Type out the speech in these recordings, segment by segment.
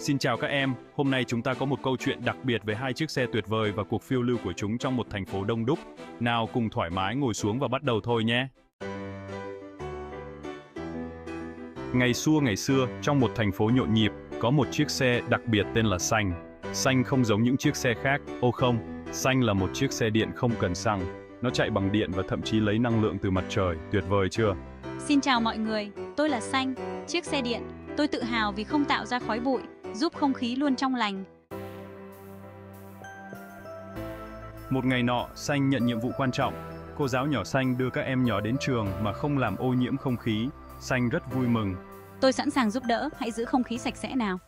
Xin chào các em, hôm nay chúng ta có một câu chuyện đặc biệt về hai chiếc xe tuyệt vời và cuộc phiêu lưu của chúng trong một thành phố đông đúc. Nào cùng thoải mái ngồi xuống và bắt đầu thôi nhé. Ngày xưa ngày xưa, trong một thành phố nhộn nhịp, có một chiếc xe đặc biệt tên là Xanh. Xanh không giống những chiếc xe khác, ô không, Xanh là một chiếc xe điện không cần xăng. Nó chạy bằng điện và thậm chí lấy năng lượng từ mặt trời, tuyệt vời chưa? Xin chào mọi người, tôi là Xanh, chiếc xe điện. Tôi tự hào vì không tạo ra khói bụi, giúp không khí luôn trong lành. Một ngày nọ, Xanh nhận nhiệm vụ quan trọng. Cô giáo nhỏ Xanh đưa các em nhỏ đến trường mà không làm ô nhiễm không khí. Xanh rất vui mừng. Tôi sẵn sàng giúp đỡ, hãy giữ không khí sạch sẽ nào.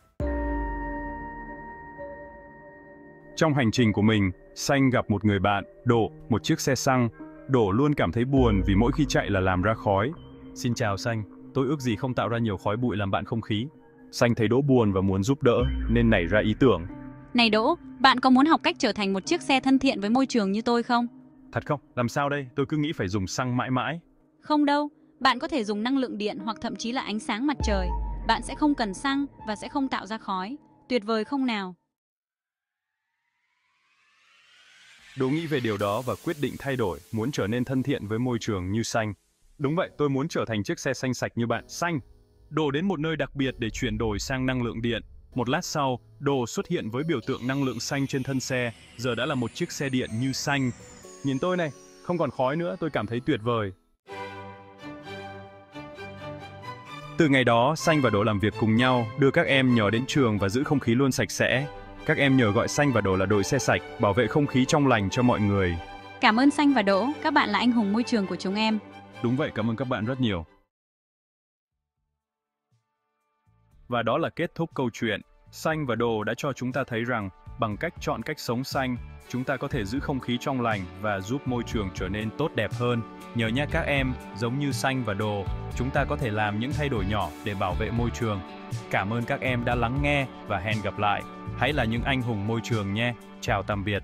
Trong hành trình của mình, Xanh gặp một người bạn, Đổ, một chiếc xe xăng. Đổ luôn cảm thấy buồn vì mỗi khi chạy là làm ra khói. Xin chào Xanh, tôi ước gì không tạo ra nhiều khói bụi làm bạn không khí. Xanh thấy Đỗ buồn và muốn giúp đỡ, nên nảy ra ý tưởng. Này Đỗ, bạn có muốn học cách trở thành một chiếc xe thân thiện với môi trường như tôi không? Thật không? Làm sao đây? Tôi cứ nghĩ phải dùng xăng mãi mãi. Không đâu, bạn có thể dùng năng lượng điện hoặc thậm chí là ánh sáng mặt trời. Bạn sẽ không cần xăng và sẽ không tạo ra khói. Tuyệt vời không nào? Đỗ nghĩ về điều đó và quyết định thay đổi, muốn trở nên thân thiện với môi trường như xanh. Đúng vậy, tôi muốn trở thành chiếc xe xanh sạch như bạn, xanh. Đồ đến một nơi đặc biệt để chuyển đổi sang năng lượng điện. Một lát sau, Đồ xuất hiện với biểu tượng năng lượng xanh trên thân xe, giờ đã là một chiếc xe điện như xanh. Nhìn tôi này, không còn khói nữa, tôi cảm thấy tuyệt vời. Từ ngày đó, Xanh và Đồ làm việc cùng nhau, đưa các em nhỏ đến trường và giữ không khí luôn sạch sẽ. Các em nhờ gọi Xanh và Đồ là đội xe sạch, bảo vệ không khí trong lành cho mọi người. Cảm ơn Xanh và Đỗ, các bạn là anh hùng môi trường của chúng em. Đúng vậy, cảm ơn các bạn rất nhiều. Và đó là kết thúc câu chuyện. Xanh và Đồ đã cho chúng ta thấy rằng bằng cách chọn cách sống xanh, chúng ta có thể giữ không khí trong lành và giúp môi trường trở nên tốt đẹp hơn. Nhờ nha các em, giống như Xanh và Đồ, chúng ta có thể làm những thay đổi nhỏ để bảo vệ môi trường. Cảm ơn các em đã lắng nghe và hẹn gặp lại. Hãy là những anh hùng môi trường nhé. Chào tạm biệt.